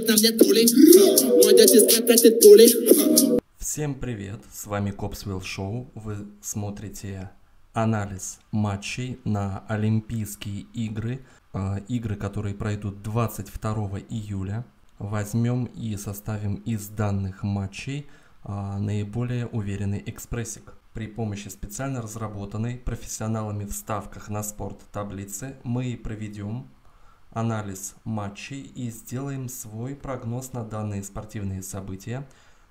что там нет пули Мой сестра тратит пули Всем привет, с вами Копсвилл Шоу. Вы смотрите анализ матчей на Олимпийские игры, э, игры, которые пройдут 22 июля. Возьмем и составим из данных матчей э, наиболее уверенный экспрессик. При помощи специально разработанной профессионалами в ставках на спорт таблицы мы проведем анализ матчей и сделаем свой прогноз на данные спортивные события.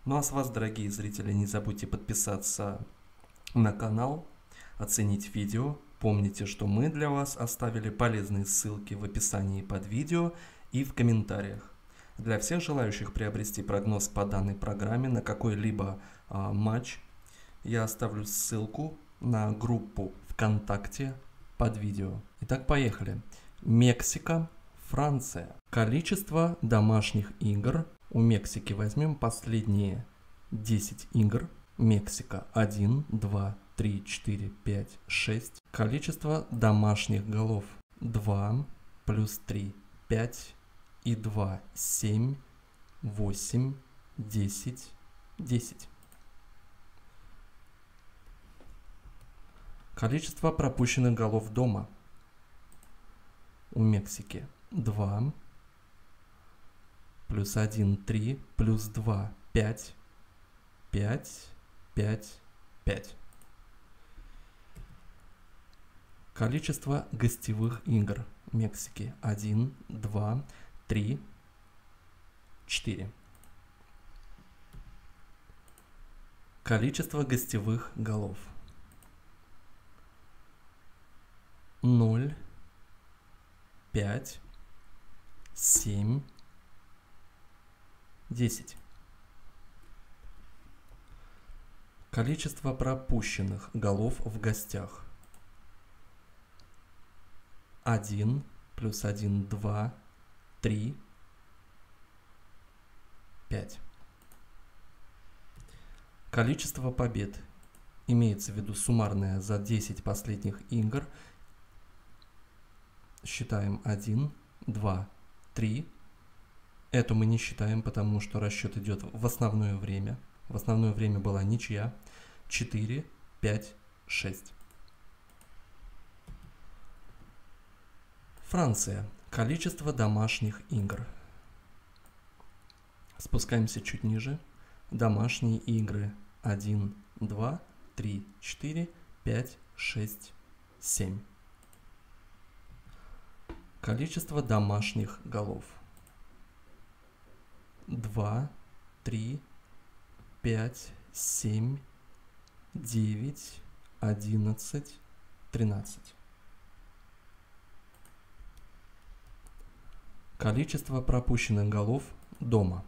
Ну а с вас, дорогие зрители, не забудьте подписаться на канал, оценить видео. Помните, что мы для вас оставили полезные ссылки в описании под видео и в комментариях. Для всех желающих приобрести прогноз по данной программе на какой-либо а, матч, я оставлю ссылку на группу ВКонтакте под видео. Итак, поехали. Мексика, Франция. Количество домашних игр. У Мексики возьмем последние 10 игр. Мексика 1, 2, 3, 4, 5, 6. Количество домашних голов 2 плюс 3, 5 и 2, 7, 8, 10, 10. Количество пропущенных голов дома у Мексики 2, плюс 1, 3, плюс 2, 5, 5, 5, 5. Количество гостевых игр Мексики 1, 2, 3, 4. Количество гостевых голов 0, 5, 7, 10. Количество пропущенных голов в гостях. 1 плюс 1, 2, 3, 5. Количество побед имеется в виду суммарное за 10 последних игр – считаем 1, 2, 3. Эту мы не считаем, потому что расчет идет в основное время. В основное время была ничья. 4, 5, 6. Франция. Количество домашних игр. Спускаемся чуть ниже. Домашние игры 1, 2, 3, 4, 5, 6, 7. Количество домашних голов. 2, 3, 5, 7, 9, 11, 13. Количество пропущенных голов дома.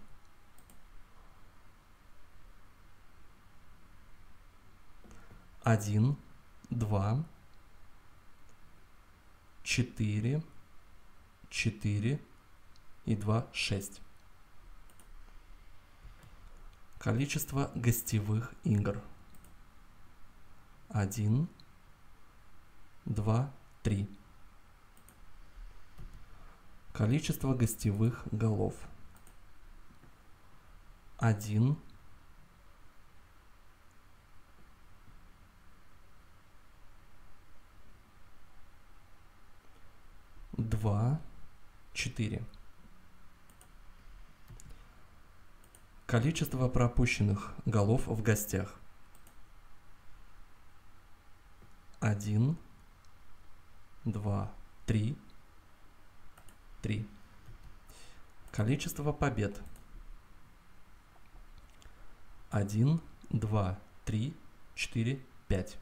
Один, два, четыре, 4 и 2, 6. Количество гостевых игр. 1, 2, 3. Количество гостевых голов. 1, 2, 4. Количество пропущенных голов в гостях. 1, 2, 3, 3. Количество побед. 1, 2, 3, 4, 5.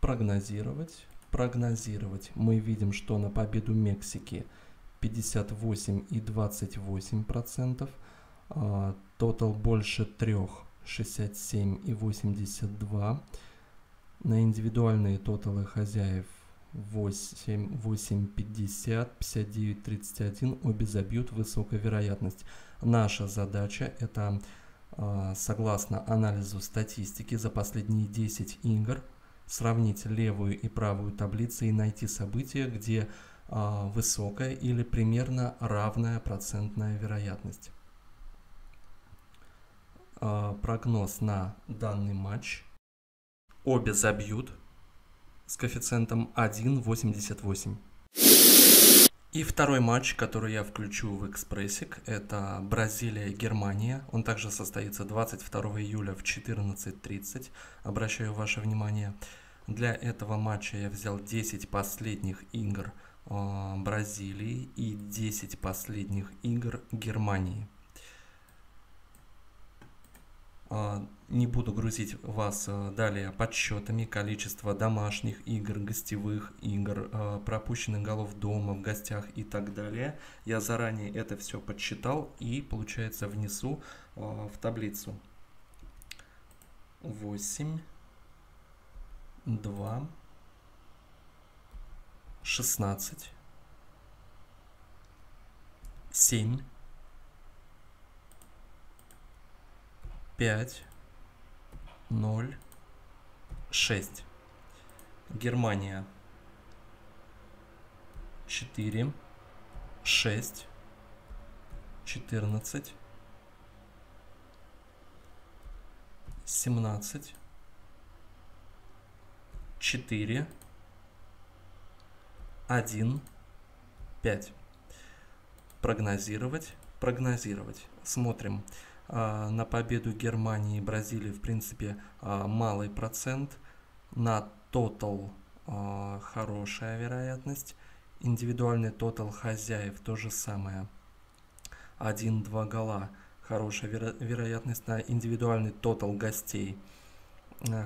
Прогнозировать прогнозировать. Мы видим, что на победу Мексики 58 и 28 процентов. Тотал больше трех 67 и 82. На индивидуальные тоталы хозяев 8, 8, 50, 59, 31. Обе забьют высокая вероятность. Наша задача это, а, согласно анализу статистики за последние 10 игр, сравнить левую и правую таблицы и найти события, где а, высокая или примерно равная процентная вероятность. А, прогноз на данный матч. Обе забьют с коэффициентом 1,88. И второй матч, который я включу в экспрессик, это Бразилия-Германия. Он также состоится 22 июля в 14.30. Обращаю ваше внимание. Для этого матча я взял 10 последних игр э, Бразилии и 10 последних игр Германии. А, не буду грузить вас а, далее подсчетами количества домашних игр, гостевых игр, а, пропущенных голов дома, в гостях и так далее. Я заранее это все подсчитал и, получается, внесу в таблицу. 8, 2, 16, 7, пять, ноль, шесть. Германия. Четыре, шесть, четырнадцать, семнадцать, четыре, один, пять. Прогнозировать, прогнозировать. Смотрим. А, на победу Германии и Бразилии, в принципе, а, малый процент. На тотал а, хорошая вероятность. Индивидуальный тотал хозяев то же самое. 1-2 гола. Хорошая веро вероятность на индивидуальный тотал гостей.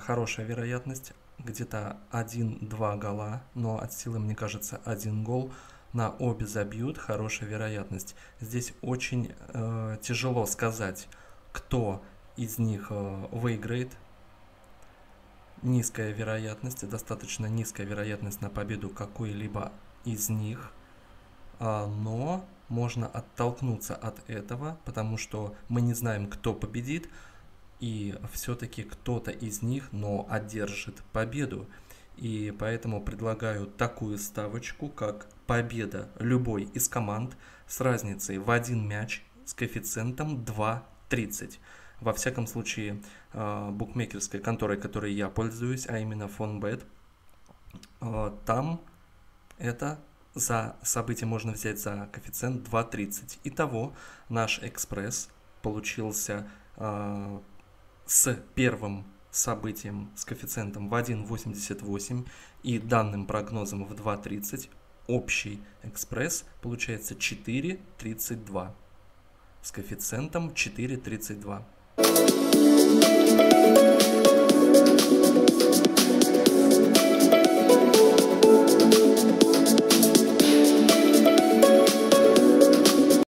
Хорошая вероятность. Где-то 1-2 гола, но от силы, мне кажется, 1 гол на обе забьют, хорошая вероятность. Здесь очень э, тяжело сказать, кто из них э, выиграет. Низкая вероятность, достаточно низкая вероятность на победу какой-либо из них. А, но можно оттолкнуться от этого, потому что мы не знаем, кто победит, и все-таки кто-то из них, но одержит победу. И поэтому предлагаю такую ставочку, как победа любой из команд с разницей в один мяч с коэффициентом 2.30. Во всяком случае, э, букмекерской конторой, которой я пользуюсь, а именно FonBet, э, там это за событие можно взять за коэффициент 2.30. Итого наш экспресс получился э, с первым событием с коэффициентом в 1,88 и данным прогнозом в 2,30 общий экспресс получается 4,32 с коэффициентом 4,32.